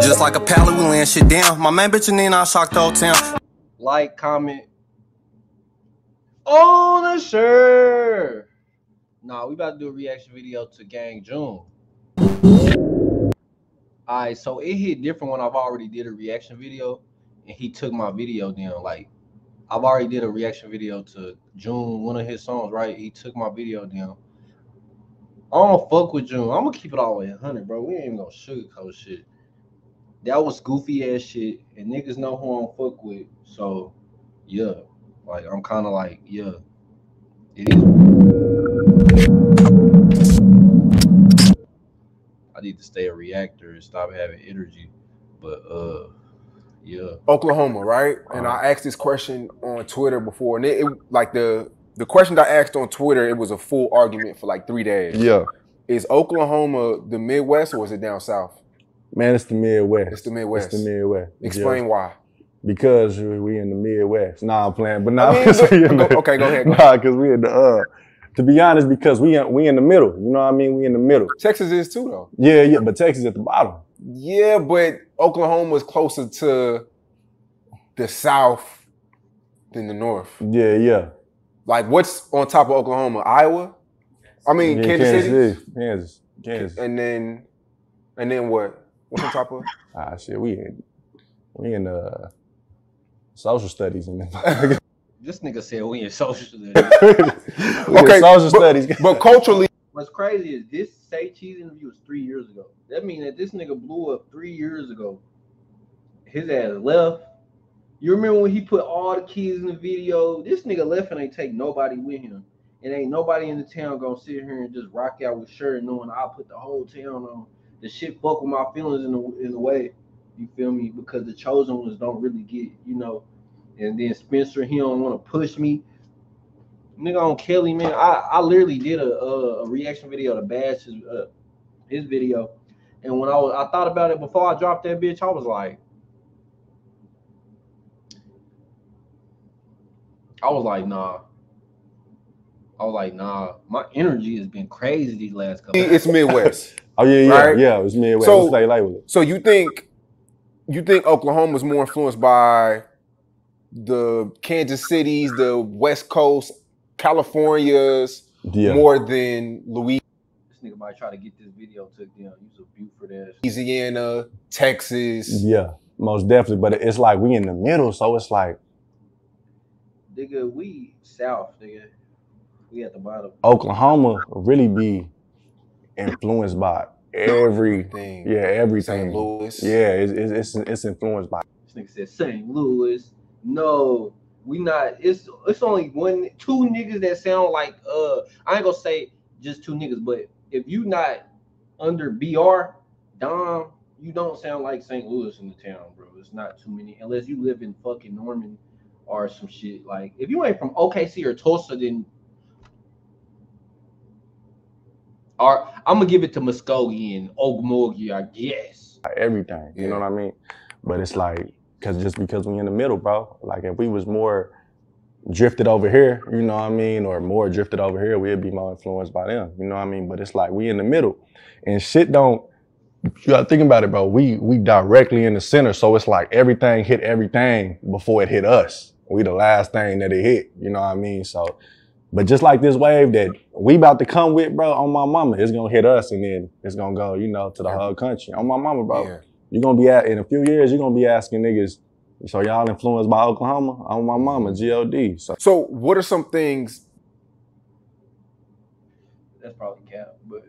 Just like a pallet, we laying shit down. My main bitch and then I shocked the whole town. Like, comment on the shirt. Nah, we about to do a reaction video to Gang June. Alright, so it hit different when I've already did a reaction video and he took my video down. Like, I've already did a reaction video to June, one of his songs, right? He took my video down. I don't fuck with June. I'm gonna keep it all the way 100, bro. We ain't even gonna sugarcoat shit. That was goofy ass shit, and niggas know who I'm fuck with. So, yeah, like I'm kind of like, yeah, it is. I need to stay a reactor and stop having energy, but uh, yeah. Oklahoma, right? And I asked this question on Twitter before, and it, it like the the question that I asked on Twitter, it was a full argument for like three days. Yeah. Is Oklahoma the Midwest or is it down south? Man, it's the Midwest. It's the Midwest. It's the Midwest. Explain Yeah. why. Because we in the Midwest. Nah, I'm playing, but nah, I mean, 'cause look- the- go- okay, go ahead, go Nah, because we in the uh. To be honest, because we in, we in the middle. You know what I mean? We in the middle. Texas is too though. Yeah, yeah, but Texas at the bottom. Yeah, but Oklahoma is closer to the south than the north. Yeah, yeah. Like what's on top of Oklahoma? Iowa? I mean Yeah, Kansas, City? Kansas, Kansas. And then and then what? What's on top of? Ah, shit, we in we in uh social studies in the This nigga said we in social studies. we Okay, in social but- studies. But culturally, What's crazy is this Say Cheese interview was three years ago. That means that this nigga blew up three years ago. His ass left. You remember when he put all the kids in the video? This nigga left and ain't take nobody with him. And ain't nobody in the town gonna sit here and just rock out with shirt knowing I put the whole town on. The shit fuck with my feelings in a, in a way. You feel me? Because the chosen ones don't really get, you know. And then Spencer, he don't want to push me nigga on Kelly, man. I, I literally did a, a, a reaction video to bash his uh, his video, and when I was I thought about it before I dropped that bitch, I was like, I was like, nah. I was like, nah. My energy has been crazy these last couple. it's Midwest. Oh yeah, yeah, Right? yeah. It was Midwest. So- So, stay light with it. So you think you think Oklahoma's more influenced by the Kansas Cities, the West Coast, Californias Yeah. more than this nigga might try to get this video took down. Use a Buford ass. Louisiana, Texas. Yeah, most definitely. But it's like we in the middle, so it's like Nigga, we south, nigga. We at the bottom. Oklahoma really be influenced by everything. Yeah everything. St. Louis. Yeah, it's, it's it's it's influenced by. This nigga said St. Louis. No, we not. It's it's only one, two niggas that sound like uh. I ain't gonna say just two niggas, but if you not under BR, Dom, you don't sound like St. Louis in the town, bro. It's not too many unless you live in fucking Norman or some shit. Like if you ain't from OKC or Tulsa, then. Or I'm gonna give it to Muskogee and Okmulgee, I guess. everything. You Yeah. know what I mean? But it's like, cause just because we in the middle, bro. Like if we was more drifted over here, you know what I mean, or more drifted over here, we'd be more influenced by them. You know what I mean? But it's like we in the middle, and shit don't. You gotta think about it, bro. We we directly in the center, so it's like everything hit everything before it hit us. We the last thing that it hit. You know what I mean? So. But just like this wave that we about to come with, bro, on my mama, it's gonna hit us and then it's gonna go, you know, to the whole country. On my mama, bro. Yeah. You're gonna be at in a few years, you're gonna be asking niggas, so y'all influenced by Oklahoma? On my mama, G-O-D. So So what are some things That's probably cap, but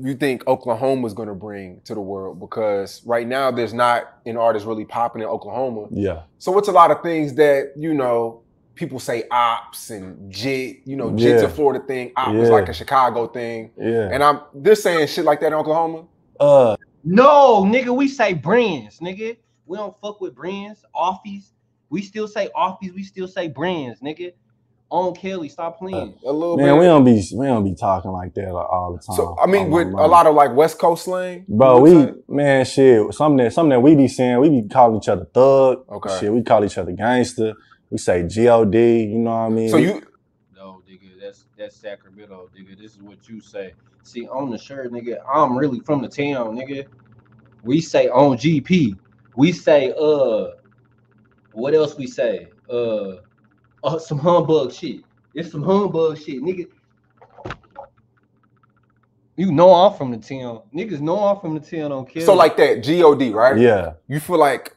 you think Oklahoma Oklahoma's gonna bring to the world? Because right now there's not an artist really popping in Oklahoma. yeah. So it's a lot of things that, you know, people say ops and jit, you know, jit's Yeah. a Florida thing, op is like a Chicago thing. Yeah. And I'm they're saying shit like that in Oklahoma. uh No, nigga, we say brands, nigga. We don't fuck with brands, offies. We still say offies, we still say brands, nigga. On Kelly, stop playing. A little man, bit. we don't be we don't be talking like that like, all the time. so I mean with a lot of like West Coast slang. Bro, we would man, shit. Something that something that we be saying, we be calling each other thug. Okay. Shit, we call each other gangster. We say G-O-D, you know what I mean? So you No, nigga, that's that's Sacramento, nigga. This is what you say. See, on the shirt, nigga, I'm really from the town, nigga. We say on GP. We say uh, what else we say? Uh, uh some humbug shit. It's some humbug shit, nigga. You know I'm from the town. Niggas know I'm from the town on kill. So like that, God, right? Yeah. You feel like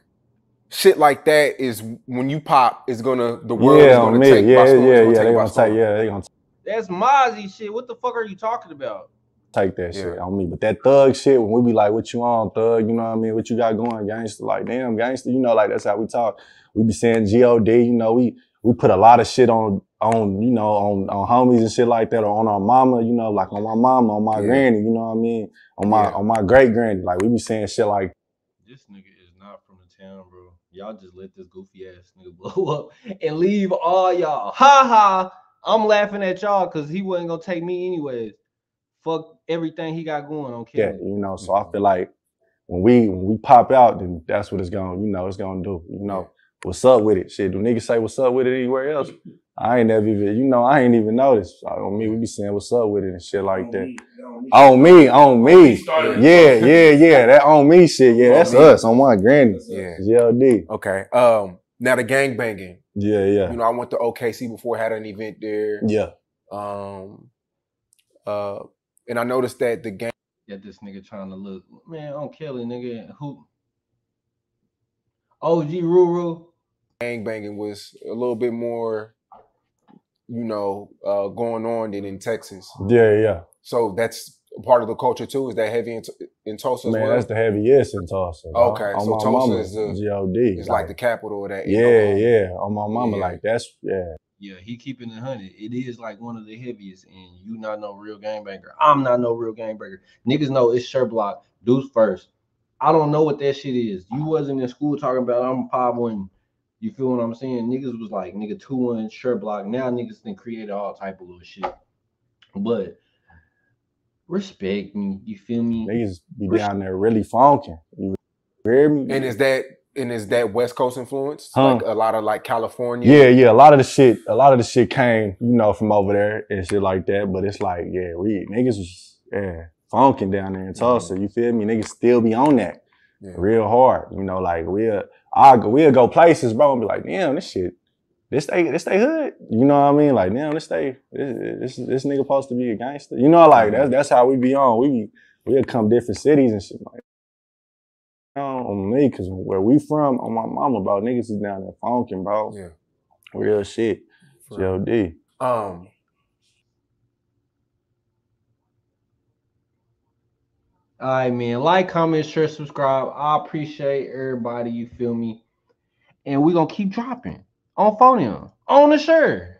shit like that is when you pop, is gonna the world is Yeah, gonna on me. take Yeah, by yeah, storm. yeah. It's gonna They take gonna take. Yeah, they gonna that's Mozzy shit. What the fuck are you talking about? take that Yeah. shit on me. But that thug shit, when we be like, "What you on, thug?" You know what I mean? What you got going, gangster? Like, damn, gangster. You know, like that's how we talk. We be saying God. You know, we we put a lot of shit on on you know on on homies and shit like that, or on our mama. You know, like on my mama, on my Yeah. granny. You know what I mean? On my Yeah. on my great granny. Like we be saying shit like, This nigga is not from the town, bro. Y'all just let this goofy ass nigga blow up and leave all y'all. Ha ha. I'm laughing at y'all because he wasn't gonna take me anyways. Fuck everything he got going on that. Kelly. You know, so I mm-hmm. feel like when we when we pop out, then that's what it's gonna you know it's gonna do. You know, what's up with it? Shit, do niggas say what's up with it anywhere else? I ain't never even, you know, I ain't even noticed. On me, we be saying what's up with it and shit like that. On me, on me. Yeah, yeah, yeah. That on me shit. Yeah, that's us. On my granny. Yeah. GLD. Okay. Um. Now the gang banging. Yeah, yeah. You know, I went to OKC before, had an event there. Yeah. Um. Uh. And I noticed that the gang Yeah, this nigga trying to look. Man, on Kelly, nigga. Who? OG Ruru. Gang banging was a little bit more, you know, uh, going on than in Texas. Yeah, yeah. So that's part of the culture too. Is that heavy in, in Tulsa Man, well? that's the heaviest in Tulsa. Okay, On so my Tulsa mama, is the- GLD. it's like the capital of that. Yeah, Oklahoma. yeah. On my mama, Yeah. like that's yeah. Yeah, he keeping it hundred. It is like one of the heaviest, and you not no real gangbanger. I'm not no real gangbanger. Niggas know it's shirt block, deuce first. I don't know what that shit is. You wasn't in school talking about I'm pop one. You feel what I'm saying? Niggas was like nigga two one shirt block. Now niggas can created all type of little shit. But respect me. You feel me? Niggas be down there really funking. You hear me? And is that and is that West Coast influence? Huh. Like a lot of like California. Yeah, yeah. A lot of the shit, a lot of the shit came, you know, from over there and shit like that. But it's like, yeah, we niggas was yeah, funking down there in Tulsa. You feel me? Niggas still be on that Yeah. real hard. You know, like we'll I go we'll go places, bro, and be like, damn, this shit, this they this they hood. You know what I mean? Like, damn, this they this this, this nigga supposed to be a gangster. You know, like that's that's how we be on. We be we'll come different cities and shit like. On me, cause where we from, on my mama, bro, niggas is down there funking, bro. Yeah. Real shit. For- GLD. Um. All right, man. Like, comment, share, subscribe. I appreciate everybody. You feel me? And we gonna keep dropping on phone on the shirt.